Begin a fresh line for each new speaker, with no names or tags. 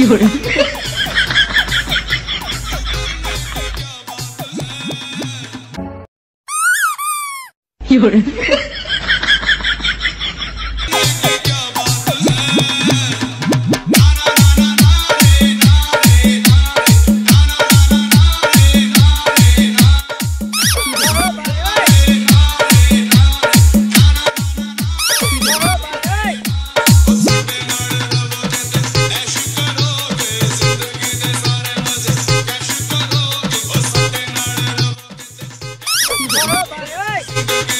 有人，有人。Valeu, valeu!